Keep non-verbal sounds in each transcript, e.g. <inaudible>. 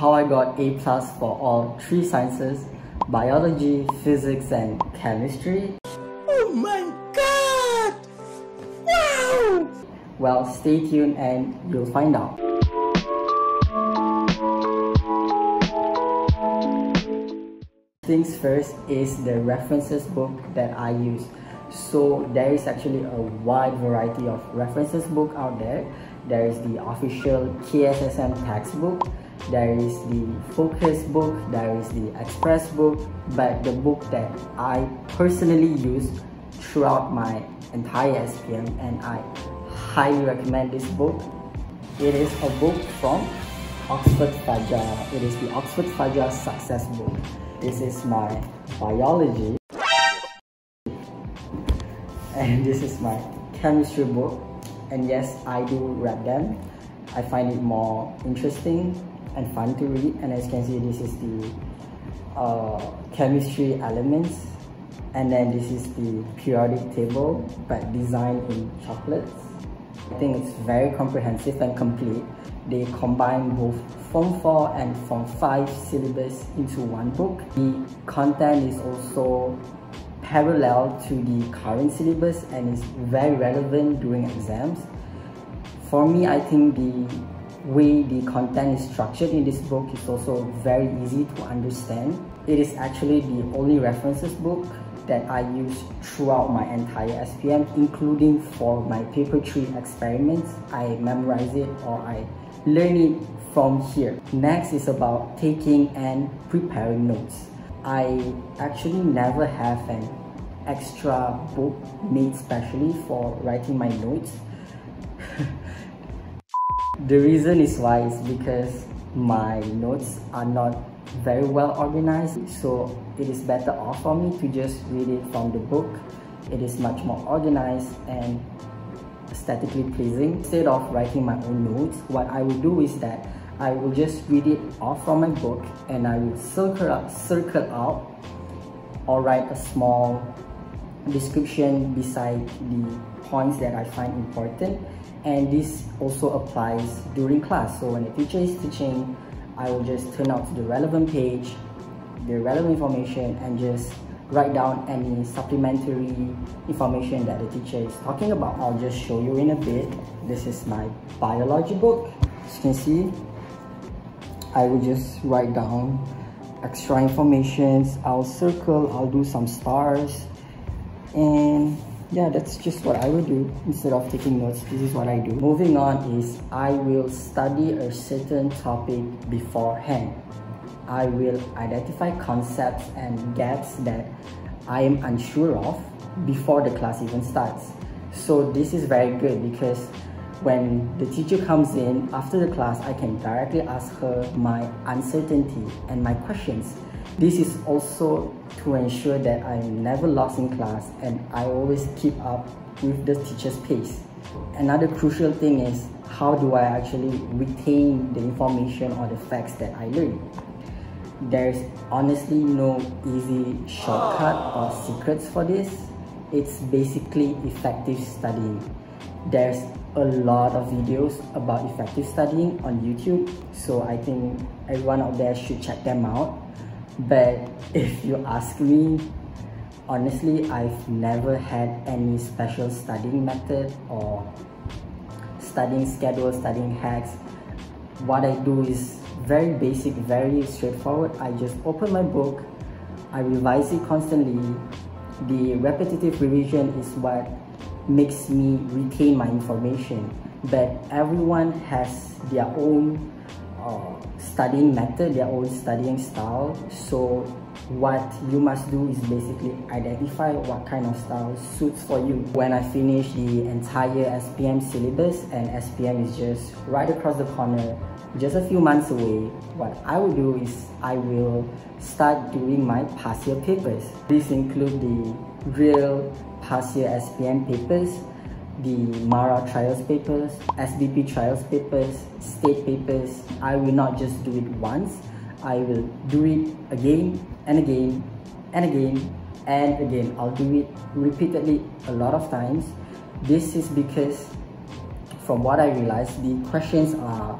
how I got A plus for all three sciences, biology, physics, and chemistry. Oh my god! Wow! Well, stay tuned and you'll find out. Things first is the references book that I use. So there is actually a wide variety of references book out there. There is the official KSSM textbook, there is the focus book, there is the express book, but the book that I personally use throughout my entire SPM and I highly recommend this book. It is a book from Oxford Fajar. It is the Oxford Fajar Success Book. This is my biology and this is my chemistry book and yes I do read them. I find it more interesting and fun to read. And as you can see this is the uh, chemistry elements. And then this is the periodic table but designed in chocolates. I think it's very comprehensive and complete. They combine both Form 4 and Form 5 syllabus into one book. The content is also parallel to the current syllabus and is very relevant during exams. For me, I think the way the content is structured in this book is also very easy to understand. It is actually the only references book that I use throughout my entire SPM, including for my paper 3 experiments. I memorize it or I learn it from here. Next is about taking and preparing notes. I actually never have an extra book made specially for writing my notes. <laughs> the reason is why is because my notes are not very well organized so it is better off for me to just read it from the book. It is much more organized and aesthetically pleasing. Instead of writing my own notes, what I will do is that I will just read it off from my book and I will circle out, circle out or write a small description beside the points that I find important. And this also applies during class. So when the teacher is teaching I will just turn out to the relevant page the relevant information and just write down any supplementary information that the teacher is talking about. I'll just show you in a bit. This is my biology book. As you can see I will just write down extra informations. I'll circle, I'll do some stars. And yeah, that's just what I will do instead of taking notes. This is what I do. Moving on is I will study a certain topic beforehand. I will identify concepts and gaps that I am unsure of before the class even starts. So this is very good because when the teacher comes in after the class, I can directly ask her my uncertainty and my questions. This is also to ensure that I'm never lost in class and I always keep up with the teacher's pace. Another crucial thing is how do I actually retain the information or the facts that I learn. There's honestly no easy shortcut or secrets for this. It's basically effective studying. There's a lot of videos about effective studying on YouTube so I think everyone out there should check them out but if you ask me honestly I've never had any special studying method or studying schedule, studying hacks. What I do is very basic, very straightforward. I just open my book I revise it constantly. The repetitive revision is what makes me retain my information. But everyone has their own studying method their own studying style. So what you must do is basically identify what kind of style suits for you. When i finish the entire spm syllabus and spm is just right across the corner just a few months away what i will do is i will start doing my past year papers. These include the real past year SPM papers, the MARA trials papers, SBP trials papers, state papers. I will not just do it once. I will do it again and again and again and again. I'll do it repeatedly a lot of times. This is because from what I realized, the questions are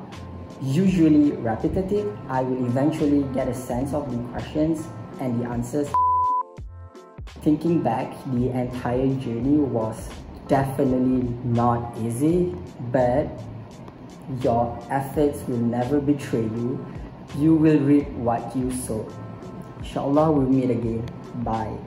usually repetitive, I will eventually get a sense of the questions and the answers. Thinking back, the entire journey was definitely not easy, but your efforts will never betray you. You will reap what you sow. Inshallah, we'll meet again. Bye.